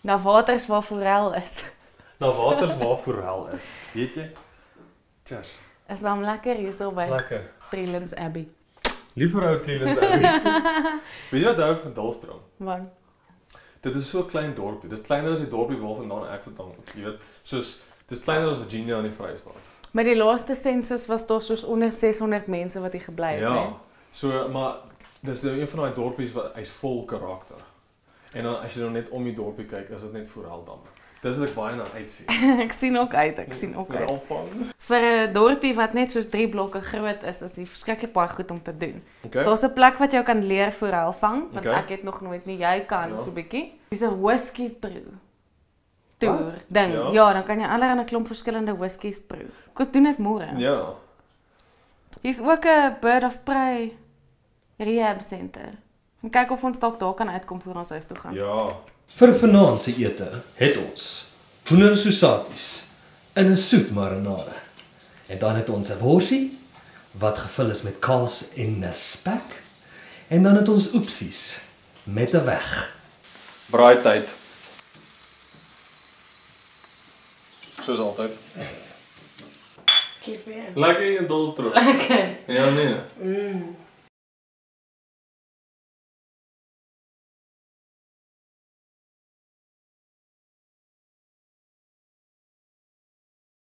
Na waters waar forel is. Na waters waar forel is. Weet jy? Cheers. Is dan lekker hierso by Lekker. Trilins Abbey. Liever ou Cleveland Abbey. Weet jy wat ek van Dolstroom? Want Dit is so 'n klein dorpie. Dis kleiner as die dorpie waarvandaan ek vandaan kom. Jy weet, soos dis kleiner as Virginia in die Vrystaat. met die laaste sensus was daar soos onder 600 mense wat hier gebly het, Ja. So, maar dis nou een van daai dorpies wat hy's vol karakter. En dan as jy nou net om die dorpie kyk, is dit net Voorheldam. Dis wat ek baie na uitsien. ek sien ook uit, ek sien ook uit. Vir 'n dorpie wat net soos 3 blokke groot is, is dit verskriklik baie goed om te doen. Okay. Daar's 'n plek wat jy kan leer forel vang, want Okay. ek het nog nooit nie, jy kan Ja. so bietjie. Dis 'n whisky proe. Toer Wat? ding. Ja. Ja. dan kan jy allerlei 'n klomp verskillende whiskies proe. Kom doen dit môre. Ja. Hier's ook 'n bird of prey rehab center. En kyk of ons dalk daar kan uitkom voor ons huis toe gaan. Ja. Vir vanaand se ete het ons hoender sosaties in 'n soet marinade. En dan het ons 'n worsie wat gevul is met kaas en 'n spek. En dan het ons oepsies met 'n weg. Braaityd. Soos altyd. Lekker in Dolstroom. Okay. Ja nee. Mm.